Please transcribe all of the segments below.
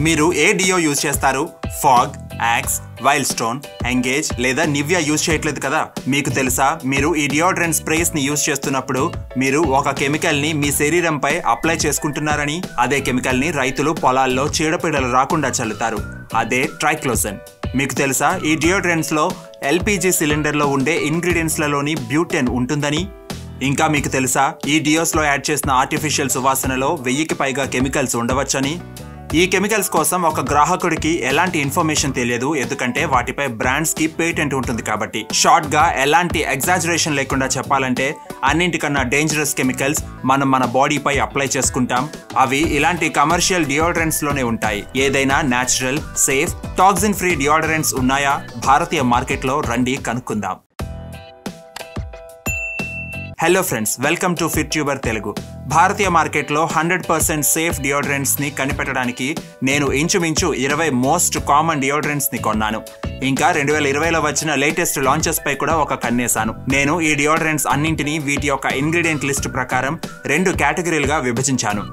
మీరు ఏ deo use చేస్తారు? Fogg Axe Wild Stone Engage లేదా నివ్యా యూజ్ చేయట్లేదు కదా? మీకు తెలుసా? మీరు ఈ డియోడ్రెంట్ స్ప్రేస్ని యూజ్ చేస్తున్నప్పుడు మీరు ఒక కెమికల్ని మీ శరీరంపై అప్లై చేసుకుంటున్నారని అదే కెమికల్ని రైతులు పొలాల్లో చీడపీడలు రాకుండా చల్లుతారు. అదే ట్రైక్లోజన్ మీకు తెలుసా? ఈ డియోడ్రెంట్స్లో ఎల్పిజి సిలిండర్లో ఉండే ఇంగ్రీడియంట్స్లలోని బ్యూటెన్ ఉంటుందని? ఇంకా మీకు తెలుసా? ఈ డియోస్లో యాడ్ చేసిన ఆర్టిఫిషియల్ సువాసనలో వెయ్యికి పైగా కెమికల్స్ ఉండవచ్చని? ఈ కెమికల్స్ కోసం ఒక గ్రాహకుడికి ఎలాంటి ఇన్ఫర్మేషన్ తెలియదు ఎందుకంటే వాటిపై బ్రాండ్స్కి పేటెంట్ ఉంటుంది కాబట్టి. షార్ట్గా ఎలాంటి ఎగ్జాజరేషన్ లేకుండా చెప్పాలంటే అన్నింటికన్నా డేంజరస్ కెమికల్స్ మనం మన బాడీపై అప్లై చేసుకుంటాం. అవి ఇలాంటి కమర్షియల్ డియోడరెంట్స్లోనే ఉంటాయి. ఏదైనా natural safe toxin free deodorants ఉన్నాయా? భారతీయ మార్కెట్లో రండి కనుక్కుందాం. Hello friends welcome to Fit Tuber Telugu భారతీయ మార్కెట్లో హండ్రెడ్ పర్సెంట్ సేఫ్ డియోడ్రెంట్స్ని కనిపెట్టడానికి నేను ఇంచుమించు ఇరవై మోస్ట్ కామన్ డియోడ్రెంట్స్ని కొన్నాను. ఇంకా రెండు వేల ఇరవైలో వచ్చిన లేటెస్ట్ లాంచెస్ పై కూడా ఒక కన్నేశాను. నేను ఈ డియోడ్రెంట్స్ అన్నింటినీ వీటి యొక్క ఇంగ్రీడియంట్ లిస్ట్ ప్రకారం రెండు కేటగిరీలుగా విభజించాను.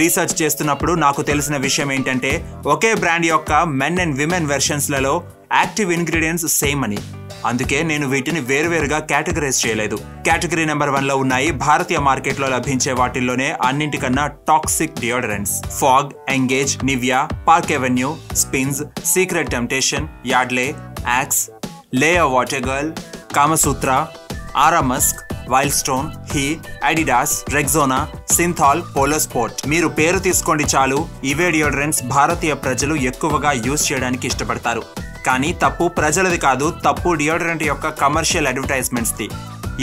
రీసెర్చ్ చేస్తున్నప్పుడు నాకు తెలిసిన విషయం ఏంటంటే ఒకే బ్రాండ్ యొక్క మెన్ అండ్ విమెన్ వెర్షన్స్లలో యాక్టివ్ ఇంగ్రీడియంట్స్ సేమ్ అని. అందుకే నేను వీటిని వేరువేరుగా కేటగరైజ్ చేయలేదు. కేటగిరీ నెంబర్ వన్లో ఉన్నాయి భారతీయ మార్కెట్లో లభించే వాటిల్లోనే అన్నింటికన్నా toxic deodorants. Fogg Engage Nivea Park Avenue Spinz Secret Temptation Yardley Axe Layer'r Wottagirl Kamasutra Aramusk Wild Stone He Adidas Rexona Cinthol Polo Sport. మీరు పేరు తీసుకోండి చాలు. ఇవే డియోడరెంట్స్ భారతీయ ప్రజలు ఎక్కువగా యూజ్ చేయడానికి ఇష్టపడతారు. కానీ తప్పు ప్రజలది కాదు తప్పు డియోడరెంట్ యొక్క కమర్షియల్ అడ్వర్టైజ్మెంట్స్ ది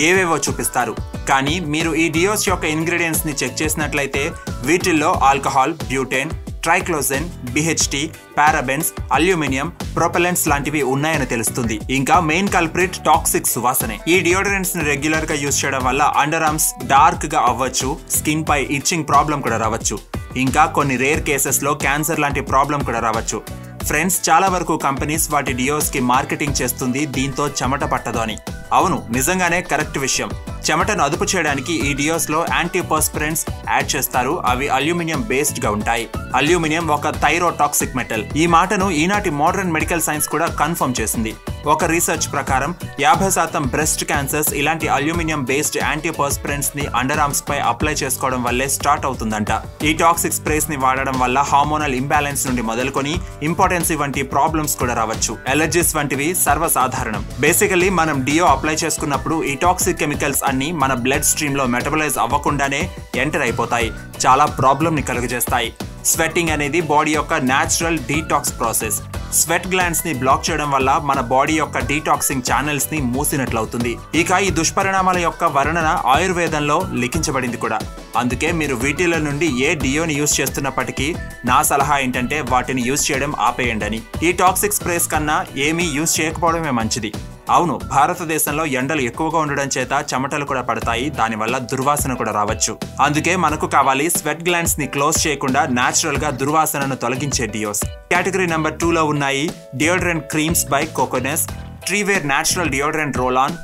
ఏవేవో చూపిస్తారు. కానీ మీరు ఈ డియోస్ యొక్క ఇంగ్రీడియంట్స్ని చెక్ చేసినట్లయితే వీటిల్లో alcohol butane triclosan BHT parabens aluminium propellants లాంటివి ఉన్నాయని తెలుస్తుంది. ఇంకా మెయిన్ కల్ప్రిట్ టాక్సిక్ సువాసనే. ఈ డియోడరెంట్స్ని రెగ్యులర్గా యూజ్ చేయడం వల్ల అండర్ ఆర్మ్స్ డార్క్గా అవ్వచ్చు స్కిన్ పై ఇచ్చింగ్ ప్రాబ్లం కూడా రావచ్చు. ఇంకా కొన్ని రేర్ కేసెస్లో క్యాన్సర్ లాంటి ప్రాబ్లం కూడా రావచ్చు. ఫ్రెండ్స్ చాలా వరకు కంపెనీస్ వాటి డియోస్కి మార్కెటింగ్ చేస్తుంది దీంతో చెమట పట్టదు అని. అవును నిజంగానే కరెక్ట్ విషయం. చెమటను అదుపు చేయడానికి ఈ డియోస్లో యాంటీపర్స్పిరెంట్స్ యాడ్ చేస్తారు అవి అల్యూమినియం బేస్డ్గా ఉంటాయి. అల్యూమినియం ఒక థైరోటాక్సిక్ మెటల్. ఈ మాటను ఈనాటి మోడర్న్ మెడికల్ సైన్స్ కూడా కన్ఫర్మ్ చేసింది. ఒక రీసెర్చ్ ప్రకారం యాభై శాతం బ్రెస్ట్ క్యాన్సర్స్ ఇలాంటి అల్యూమినియం బేస్డ్ యాంటీపర్స్పిరెంట్స్ని అండర్ ఆర్మ్స్ పై అప్లై చేసుకోవడం వల్లే స్టార్ట్ అవుతుందంట. ఈ టాక్సిక్ స్ప్రేస్ని వాడడం వల్ల హార్మోనల్ ఇంబ్యాలెన్స్ నుండి మొదలుకొని ఇంపార్టెన్సీ వంటి ప్రాబ్లమ్స్ కూడా రావచ్చు. ఎలర్జీస్ వంటివి సర్వసాధారణం. బేసికలీ మనం డియో అప్లై చేసుకున్నప్పుడు ఈ టాక్సిక్ కెమికల్స్ అన్ని మన బ్లడ్ స్ట్రీమ్లో మెటబలైజ్ అవ్వకుండానే ఎంటర్ అయిపోతాయి. చాలా ప్రాబ్లమ్ని కలుగజేస్తాయి. స్వెట్టింగ్ అనేది బాడీ యొక్క న్యాచురల్ డీటాక్స్ ప్రాసెస్ స్వెట్ గ్లాండ్స్ని బ్లాక్ చేయడం వల్ల మన బాడీ యొక్క డీటాక్సింగ్ ఛానల్స్ని మూసినట్లవుతుంది. ఇక ఈ దుష్పరిణామాల యొక్క వర్ణన ఆయుర్వేదంలో లిఖించబడింది కూడా. అందుకే మీరు వీటిలో నుండి ఏ డియోని యూజ్ చేస్తున్నప్పటికీ నా సలహా ఏంటంటే వాటిని యూజ్ చేయడం ఆపేయండి అని. ఈ టాక్సిక్ స్ప్రేస్ కన్నా ఏమీ యూజ్ చేయకపోవడమే మంచిది. అవును భారతదేశంలో ఎండలు ఎక్కువగా ఉండడం చేత చెమటలు కూడా పడతాయి దానివల్ల దుర్వాసన కూడా రావచ్చు. అందుకే మనకు కావాలి స్వెట్ గ్లాండ్స్ని క్లోజ్ చేయకుండా న్యాచురల్గా దుర్వాసనను తొలగించే డియోస్. కేటగిరీ నెంబర్ టూలో ఉన్నాయి deodorant creams by Coconess Treewear natural deodorant roll on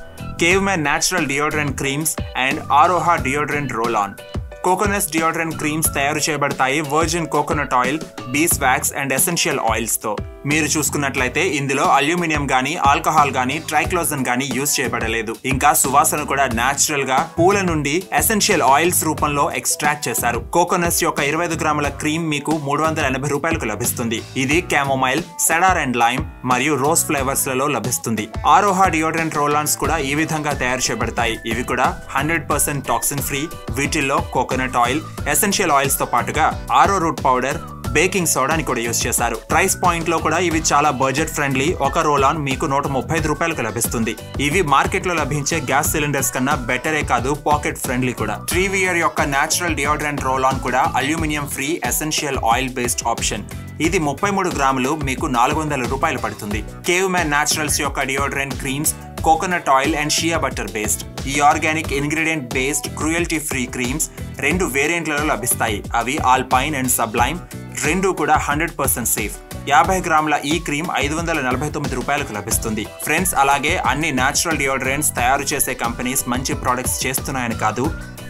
Caveman natural deodorant creams and Aroha deodorant roll on. Coconess deodorant creams తయారు చేయబడతాయి. Virgin coconut oil beeswax and essential ఆయిల్స్తో. మీరు చూసుకున్నట్లయితే ఇందులో అల్యూమినియం గానీ alcohol గానీ ట్రైక్లోజన్ గానీ యూజ్ చేయబడలేదు. ఇంకా సువాసన కూడా న్యాచురల్గా పూల నుండి ఎసెన్షియల్ ఆయిల్స్ రూపంలో ఎక్స్ట్రాక్ట్ చేశారు. కోకోనస్ యొక్క ఇరవై ఐదు గ్రాముల క్రీమ్ మీకు మూడు వందల ఎనభై రూపాయలకు లభిస్తుంది. ఇది క్యామోమైల్ సెడార్ అండ్ లైమ్ మరియు రోజ్ ఫ్లేవర్స్లలో లభిస్తుంది. ఆరోహా డియోడ్రెంట్ రోలాన్స్ కూడా ఈ విధంగా తయారు చేయబడతాయి. ఇవి కూడా హండ్రెడ్ పర్సెంట్ టాక్సిన్ ఫ్రీ వీటిల్లో కోకోనట్ ఆయిల్ ఎసెన్షియల్ ఆయిల్స్తో పాటుగా ఆరో రూట్ పౌడర్ బేకింగ్ సోడాని కూడా యూస్ చేశారు. ప్రైస్ పాయింట్లో కూడా ఇవి చాలా బడ్జెట్ ఫ్రెండ్లీ ఒక రోల్ ఆన్ మీకు నూట ముప్పై ఐదు రూపాయలకు లభిస్తుంది. ఇవి మార్కెట్లో లభించే గ్యాస్ సిలిండర్స్ కన్నా బెటరే కాదు పాకెట్ ఫ్రెండ్లీ కూడా. ట్రీవియర్ యొక్క నేచురల్ డియోడ్రెంట్ రోల్ ఆన్ కూడా aluminium free essential oil based option ఇది ముప్పై మూడు గ్రాములు మీకు నాలుగు వందల రూపాయలు పడుతుంది. కేవ్ మ్యాన్ న్యాచురల్స్ యొక్క deodorant creams coconut oil and shea butter based ఈ organic ingredient based cruelty free creams రెండు వేరియంట్లలో లభిస్తాయి. అవి ఆల్పైన్ అండ్ సబ్లైమ్ రెండు కూడా హండ్రెడ్ పర్సెంట్ సేఫ్ యాభై గ్రాముల ఈ క్రీమ్ ఐదు వందల నలభై తొమ్మిది రూపాయలకు లభిస్తుంది. ఫ్రెండ్స్ అలాగే అన్ని న్యాచురల్ డియోడరెంట్స్ తయారు చేసే కంపెనీస్ మంచి ప్రొడక్ట్స్ చేస్తున్నాయని కాదు.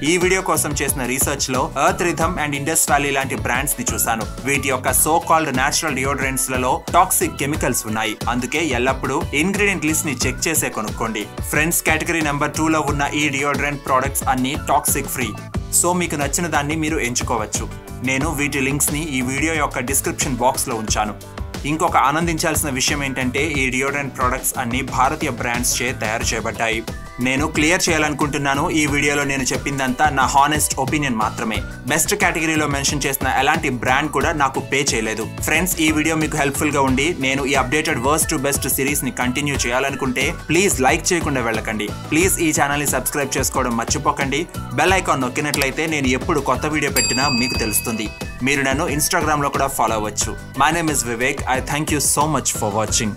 ఈ వీడియో కోసం చేసిన రీసెర్చ్లో Earth Rhythm and Indus Valley లాంటి బ్రాండ్స్ని చూశాను. వీటి యొక్క సో కాల్డ్ నేచురల్ డియోడ్రెంట్స్లలో టాక్సిక్ కెమికల్స్ ఉన్నాయి. అందుకే ఎల్లప్పుడూ ఇంగ్రీడియంట్ లిస్ట్ని చెక్ చేసే కొనుక్కోండి. ఫ్రెండ్స్ కేటగిరీ నెంబర్ టూ లో ఉన్న ఈ డియోడ్రెంట్ ప్రోడక్ట్స్ అన్ని టాక్సిక్ ఫ్రీ సో మీకు నచ్చిన దాన్ని మీరు ఎంచుకోవచ్చు. నేను వీటి లింక్స్ని ఈ వీడియో యొక్క డిస్క్రిప్షన్ బాక్స్లో ఉంచాను. ఇంకొక ఆనందించాల్సిన విషయం ఏంటంటే ఈ డియోడ్రెంట్ ప్రొడక్ట్స్ అన్ని భారతీయ బ్రాండ్స్ చే తయారు చేయబడ్డాయి. నేను క్లియర్ చేయాలనుకుంటున్నాను ఈ వీడియోలో నేను చెప్పిందంతా నా హానెస్ట్ ఒపీనియన్ మాత్రమే. బెస్ట్ కేటగిరీలో మెన్షన్ చేసిన ఎలాంటి బ్రాండ్ కూడా నాకు పే చేయలేదు. ఫ్రెండ్స్ ఈ వీడియో మీకు హెల్ప్ఫుల్గా ఉండి నేను ఈ అప్డేటెడ్ వర్స్ టు బెస్ట్ సిరీస్ని కంటిన్యూ చేయాలనుకుంటే ప్లీజ్ లైక్ చేయకుండా వెళ్ళకండి. ప్లీజ్ ఈ ఛానల్ని సబ్స్క్రైబ్ చేసుకోవడం మర్చిపోకండి. బెల్ ఐకాన్ నొక్కినట్లయితే నేను ఎప్పుడు కొత్త వీడియో పెట్టినా మీకు తెలుస్తుంది. మీరు నన్ను ఇన్స్టాగ్రామ్లో కూడా ఫాలో అవ్వచ్చు. My name is Vivek I thank you so much for watching